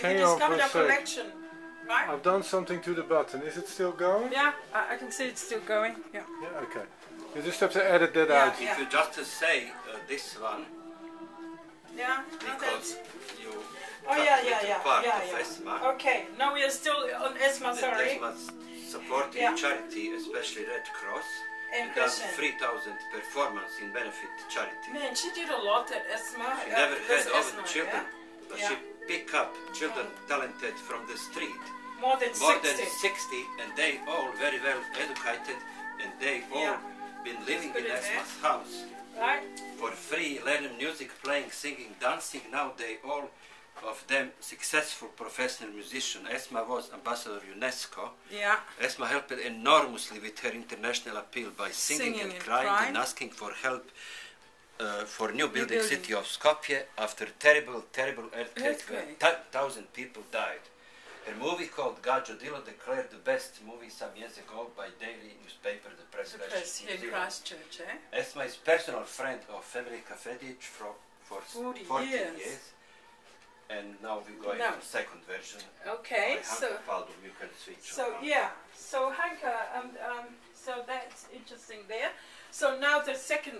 he hang on for a a sec. collection, right? I've done something to the button. Is it still going? Yeah, I, I can see it's still going. Yeah. Yeah, okay. You just have to edit that Yeah, out. yeah. If you just say uh, this one, Yeah. because that's- you Oh yeah, yeah, yeah, part yeah, of yeah. ESMA, Okay, now we are still on ESMA, that sorry. ESMA supporting Yeah. charity, especially Red Cross, In and done 3,000 performance in benefit charity. Man, she did a lot at ESMA. She uh, never this had all ESMA, the children, yeah? but Yeah. she pick up children talented from the street. More than More 60. than 60, and they all very well educated, and they all Yeah. been living in in ESMA's eh? house. Right? for free, learning music, playing, singing, dancing. Now they all of them successful professional musician. Esma was ambassador UNESCO. Yeah. Esma helped enormously with her international appeal by singing, Singing and and crying, crying. and asking for help uh, for new building building. city of Skopje after terrible, terrible earthquake when thousand people died. Her movie called Gadjo Dilo declared the best movie some years ago by daily newspaper The Press, The press in Christchurch, eh? Esma is personal friend of Federica Fedic for, for 40 40 years. years. And now we're going Now. to second version. Okay, so Hanka You can switch so on. yeah, so Hanka, um, um, so that's interesting there. So now the second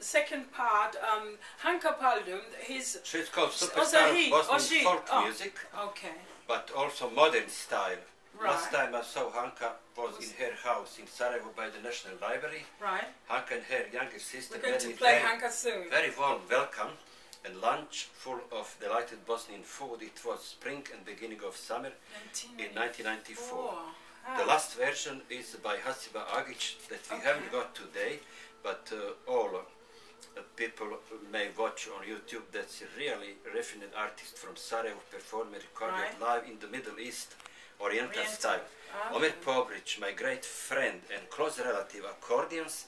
second part, um, Hanka Paldum, he's She's called Oh, Superstar so he- of oh, Bosnian she- folk oh. music, okay, but also modern style. Last time I saw Hanka was in her house in Sarajevo by the National Library. right. Hanka and her younger sister We're going to very, play very, Hanka soon. very warm welcome and lunch full of delighted Bosnian food. It was spring and beginning of summer in 1994. Ah. The last version is by Hasiba Agic that we Okay. haven't got today, but uh, all people may watch on YouTube. That's a really refined artist from Sarajevo, performer, recorded Right. live in the Middle East, Oriental, Oriental. style. Omer okay. My great friend and close relative, accordions,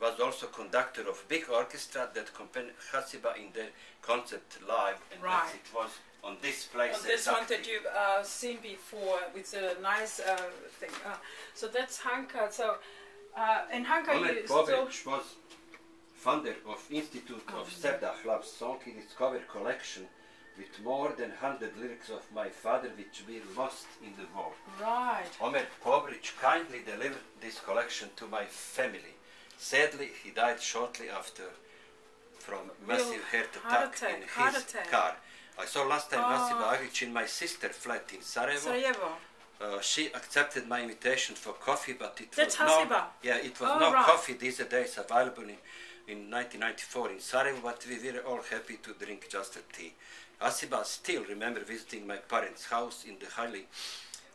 was also conductor of big orchestra that accompanied Hasiba in their concert live, and Right. it was on this place. Oh, this one that you've uh, seen before with a nice uh, thing. Uh, so that's Hanka. So uh, in Hanka Omer you still was founder of Institute of. Sevdah Love Song. He discovered collection with more than 100 lyrics of my father which were lost in the war. right. Omer Pobric kindly delivered this collection to my family. Sadly, he died shortly after from massive heart attack, in his attack. car. I saw last time Oh. Agic in my sister flat in Sarajevo. Sarajevo. Uh, she accepted my invitation for coffee, but it That's was no, yeah, it was Oh, no right. coffee these days available in, in 1994 in Sarajevo, but we were all happy to drink just a tea. Hasiba still remember visiting my parents' house in the highly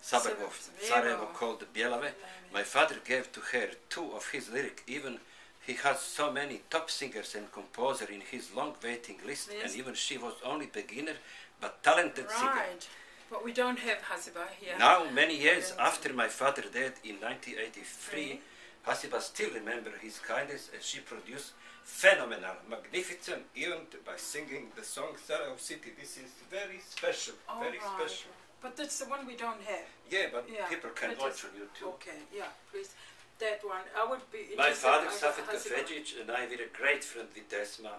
suburb of Sarajevo. Called Bjelave. My father gave to her two of his lyrics, even he has so many top singers and composer in his long waiting list, Yes. and even she was only beginner, but talented singer. But we don't have Hasiba here. Now, many years after my father died in 1983, Hasiba still remembers his kindness and she produced phenomenal, magnificent event by singing the song Sarajevo City. This is very special, All very right. special. But that's the one we don't have. Yeah, but Yeah, people can watch on YouTube. Okay, yeah, please. That one. I would be. My father, Safet. Kafedzic, and I were a great friend with Desma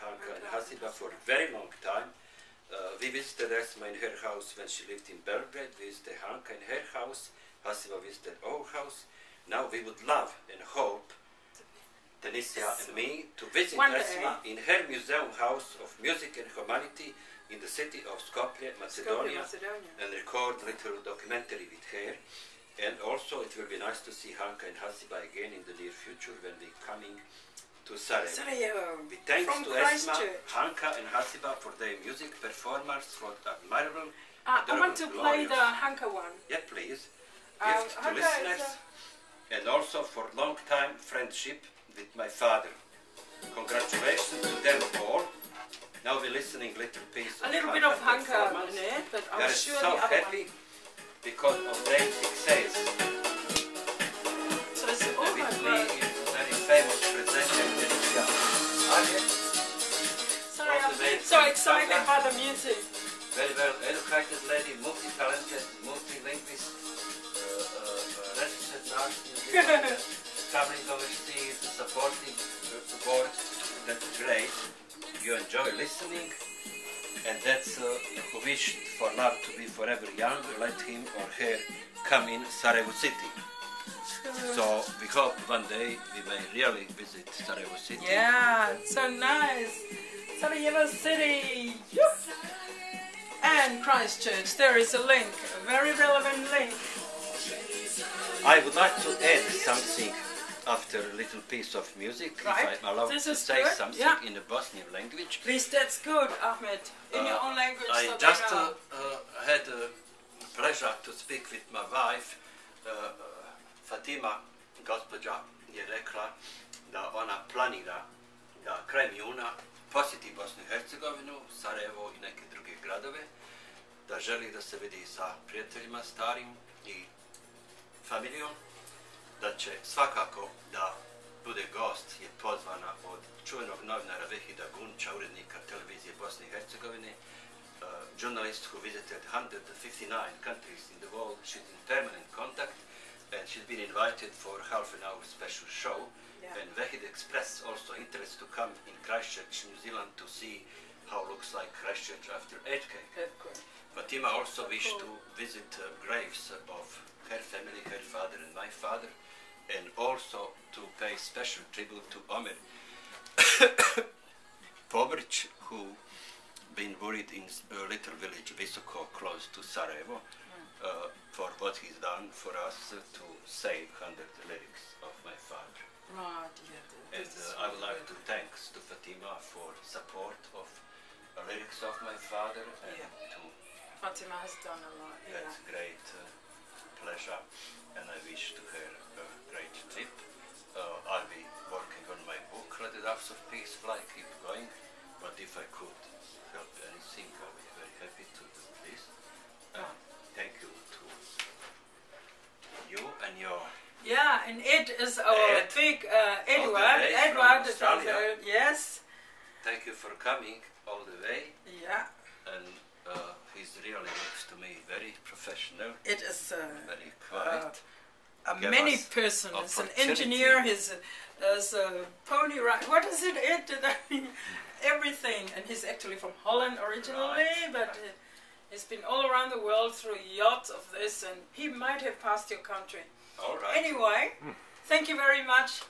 Hanka, and. Hasiba for a very long time. Uh, we visited Esma in her house when she lived in Belgrade. We visited Hanka in her house. Hasiba visited our house. Now we would love and hope Tenisia and me to visit One Esma in her museum house of music and humanity in the city of Skopje, Skopje, Macedonia Macedonia. and record a little documentary with her. And also it will be nice to see Hanka and Hasiba again in the near future when we coming to Sarajevo. Sarajevo. With thanks From to Esma. Hanka and Hasiba for their music performance, for admirable. Uh, I want to play the Hanka one. Yeah, please. Um, Gift to Hanka is listeners a- and also for long time friendship with my father. Congratulations to them all. Now we're listening little piece A little bit of Hanka it, but I'm are sure so the other happy because of their success. The music. very well educated lady, multi-talented, multi-linguist, uh, uh, uh, registered nurse, in New Zealand, traveling overseas, supporting uh, support. That's great. You enjoy listening. and that's uh, who wished for love to be forever young, let him or her come in Sarajevo City. So we hope one day we may really visit Sarajevo City. Yeah, so nice. Sarajevo City. And Christchurch. There is a link, a very relevant link. I would like to add something after a little piece of music, Right. if I'm allowed This to is say good, something yeah. in the Bosnian language. Please, that's good, Ahmed. In your Uh, own language. I so just uh, uh, had a pleasure to speak with my wife. Uh, uh, Fatima, gospođa, je rekla da ona planira da krajem juna posjeti Bosnu i Hercegovinu, Sarajevo i neke druge gradove, da želi da se vidi sa prijateljima starim i familijom, da će svakako da bude gost je pozvana od čuvenog novinara Vehida Gunča, urednika televizije Bosne i Hercegovine, eh, uh, journalist who visited 159 countries in the world. She's in permanent contact and she's been invited for half an hour special show. Yeah. And Vehid expressed also interest to come in Christchurch, New Zealand to see how it looks like Christchurch after earthquake. Fatima also wished to visit uh, graves of her family, her father and my father, and also to pay special tribute to Omer Pobrić, who been buried in a little village, Visoko, close to Sarajevo, uh, for what he's done for us uh, to save 100 lyrics of my father. Right, yeah. And uh, I would like to thanks to Fatima for support of the lyrics of my father and Yeah. to. Fatima has done a lot. Yeah. That's great uh, pleasure, and I wish to her a great trip. Uh, I'll be working on my book, Let the Doves of Peace Fly, keep going. But if I could help anything, I'll be very happy to do this. Uh, thank you to you and your Yeah, and Ed is our Ed. big uh, Edward. Edward is also- yes. thank you for coming all the way, Yeah, and uh, he's really looks to me very professional, it is uh, very quiet. a Give many person. He's an engineer. He's a, he's a pony rider. What is it? Ed? Everything. And he's actually from Holland originally, Right, but uh, he's been all around the world through yachts of this, and he might have passed your country. All right. Anyway, hmm. thank you very much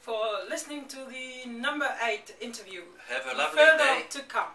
for listening to the number eight interview. Have a lovely Further day. to come.